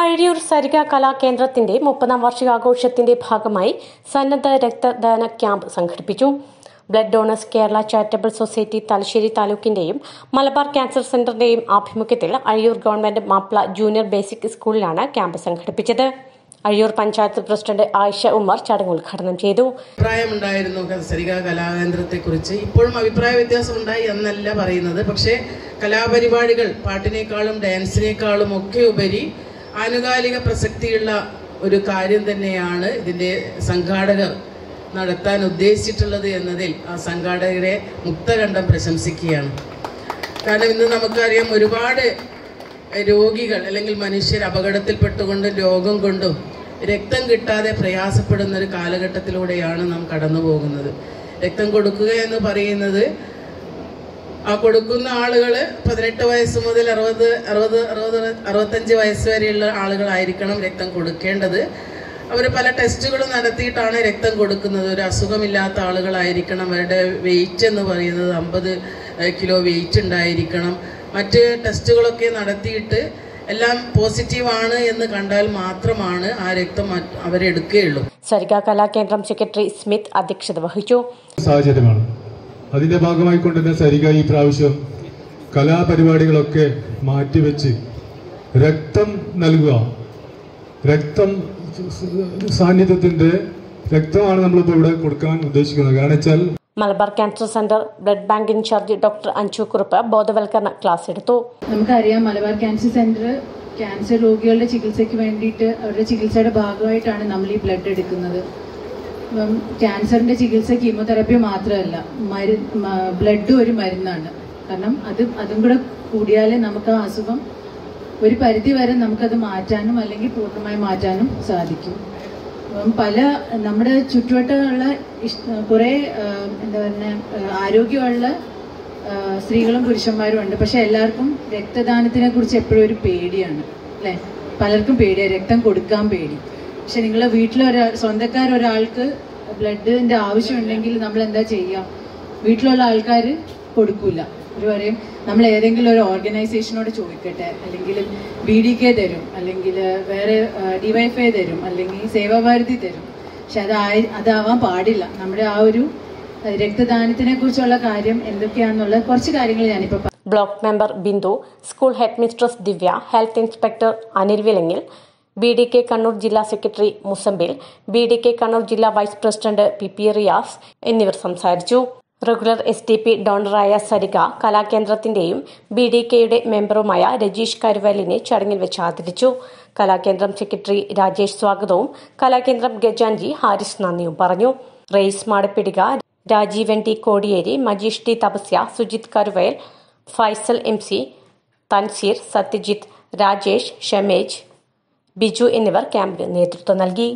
അഴിയൂർ സരിക കലാകേന്ദ്രത്തിന്റെ മുപ്പതാം വാർഷികാഘോഷത്തിന്റെ ഭാഗമായി സന്നദ്ധ രക്തദാന ക്യാമ്പ് സംഘടിപ്പിച്ചു. Blood donors Kerala charitable society Thalassery താലൂക്കിന്റെയും Malabar cancer സെന്ററിന്റെയും ആഭിമുഖ്യത്തിൽ Azhiyur government Mappila junior basic സ്കൂളിലാണ് ക്യാമ്പ് സംഘടിപ്പിച്ചത്. അഴിയൂർ പഞ്ചായത്ത് പ്രസിഡന്റ് ആയിഷ ഉമർ ചടങ്ങ് ഉദ്ഘാടനം ചെയ്തു. അഭിപ്രായമുണ്ടായിരുന്നു സരിക കലാകേന്ദ്രത്തെ കുറിച്ച് ഇപ്പോഴും അഭിപ്രായ വ്യത്യാസം ഉണ്ടായി എന്നല്ല പറയുന്നത്. പക്ഷേ കലാപരിപാടികൾ പാട്ടിനേക്കാളും ഡാൻസിനേക്കാളും ഒക്കെ ഉപരി ആനുകാലിക പ്രസക്തിയുള്ള ഒരു കാര്യം തന്നെയാണ് ഇതിന്റെ സംഘാടകർ നടത്താൻ ഉദ്ദേശിച്ചിട്ടുള്ളത് എന്നതിൽ ആ സംഘാടകരെ മുക്തകണ്ഠം പ്രശംസിക്കുകയാണ്. കാരണം ഇന്ന് നമുക്കറിയാം ഒരുപാട് രോഗികൾ അല്ലെങ്കിൽ മനുഷ്യർ അപകടത്തിൽപ്പെട്ടുകൊണ്ടും രോഗം കൊണ്ടും രക്തം കിട്ടാതെ പ്രയാസപ്പെടുന്ന ഒരു കാലഘട്ടത്തിലൂടെയാണ് നാം കടന്നു പോകുന്നത് രക്തം കൊടുക്കുക എന്ന് പറയുന്നത് ആ കൊടുക്കുന്ന ആളുകൾ പതിനെട്ട് വയസ്സ് മുതൽ അറുപത് അറുപത് അറുപത് അറുപത്തഞ്ച് വയസ്സ് വരെയുള്ള ആളുകളായിരിക്കണം രക്തം കൊടുക്കേണ്ടത്. അവർ പല ടെസ്റ്റുകളും നടത്തിയിട്ടാണ് രക്തം കൊടുക്കുന്നത്. ഒരു അസുഖമില്ലാത്ത ആളുകളായിരിക്കണം. അവരുടെ വെയിറ്റ് എന്ന് പറയുന്നത് അമ്പത് കിലോ വെയിറ്റ് ഉണ്ടായിരിക്കണം. മറ്റ് ടെസ്റ്റുകളൊക്കെ നടത്തിയിട്ട് എല്ലാം പോസിറ്റീവാണ് എന്ന് കണ്ടാൽ മാത്രമാണ് ആ രക്തം അവരെടുക്കുകയുള്ളൂ. സരിക കലാകേന്ദ്രം സെക്രട്ടറി സ്മിത്ത് അധ്യക്ഷത വഹിച്ചു. സാഹചര്യമാണ്. അതിന്റെ ഭാഗമായി കൊണ്ട് തന്നെ സരിക ഈ പ്രാവശ്യം കലാപരിപാടികളൊക്കെ മാറ്റിവെച്ച് രക്തം നൽകുക. രക്തം സാന്നിധ്യത്തിന്റെ രക്തമാണ് നമ്മളിപ്പോൾ ഇവിടെ കൊടുക്കാൻ ഉദ്ദേശിക്കുന്നത്. കാരണം വെച്ചാൽ Malabar cancer centre blood bank in charge doctor Anju Kurup ബോധവൽക്കരണ ക്ലാസ് എടുത്തു. നമുക്കറിയാം മലബാർ ക്യാൻസർ സെന്റർ ക്യാൻസർ രോഗികളുടെ ചികിത്സയ്ക്ക് വേണ്ടിയിട്ട് അവരുടെ ചികിത്സയുടെ ഭാഗമായിട്ടാണ് നമ്മൾ ഈ ബ്ലഡ് എടുക്കുന്നത്. ഇപ്പം ക്യാൻസറിന്റെ ചികിത്സ കീമോതെറാപ്പി മാത്രമല്ല മരു ബ്ലഡ് ഒരു മരുന്നാണ്. കാരണം അത് അതും കൂടെ കൂടിയാലേ നമുക്ക് ആ അസുഖം ഒരു പരിധി വരെ നമുക്കത് മാറ്റാനും അല്ലെങ്കിൽ പൂർണമായി മാറ്റാനും സാധിക്കും. പല നമ്മുടെ ചുറ്റുവട്ടമുള്ള കുറേ എന്താ പറയുക ആരോഗ്യമുള്ള സ്ത്രീകളും പുരുഷന്മാരും ഉണ്ട്. പക്ഷെ എല്ലാവർക്കും രക്തദാനത്തിനെ കുറിച്ച് എപ്പോഴും ഒരു പേടിയാണ് അല്ലേ? പലർക്കും പേടിയാണ് രക്തം കൊടുക്കാൻ പേടി. പക്ഷെ നിങ്ങളെ വീട്ടിലൊരാൾ സ്വന്തക്കാരൊരാൾക്ക് ബ്ലഡിന്റെ ആവശ്യമുണ്ടെങ്കിൽ നമ്മൾ എന്താ ചെയ്യുക വീട്ടിലുള്ള ആൾക്കാർ കൊടുക്കൂല. ഒരു പറയും നമ്മൾ ഏതെങ്കിലും ഒരു ഓർഗനൈസേഷനോട് ചോദിക്കട്ടെ. അല്ലെങ്കിൽ ബി ഡി കെ തരും. അല്ലെങ്കിൽ വേറെ ഡിവൈഫൈ തരും. അല്ലെങ്കിൽ സേവാഭാരതി തരും. പക്ഷെ അതായി അതാവാൻ പാടില്ല. നമ്മുടെ ആ ഒരു രക്തദാനത്തിനെ കുറിച്ചുള്ള കാര്യം എന്തൊക്കെയാണെന്നുള്ള കുറച്ച് കാര്യങ്ങൾ ഞാനിപ്പോൾ block member Bindu school headmistress Divya health inspector Anil Vilangil B D K Kannur ജില്ലാ secretary Musambil B D K Kannur ജില്ലാ vice president P P Riyas എന്നിവർ സംസാരിച്ചു. റെഗുലർ എസ് ടി പി ഡോണറായ സരിക കലാകേന്ദ്രത്തിന്റെയും ബി ഡി കെയുടെ മെമ്പറുമായ രജീഷ് കരുവലിനെ ചടങ്ങിൽ വെച്ച് ആദരിച്ചു. കലാകേന്ദ്രം സെക്രട്ടറി രാജേഷ് സ്വാഗതവും കലാകേന്ദ്രം ഗജാൻജി ഹാരിസ് നന്ദിയും പറഞ്ഞു. Raise മാടപ്പിടിക Rajeevan T Kodiyeri Majeesh T Thapasya Sujith Karuvayal Faisal M C Thanseer Sathyajith Rajesh Shamej Biju എന്നിവർ ക്യാമ്പിന് നേതൃത്വം നൽകി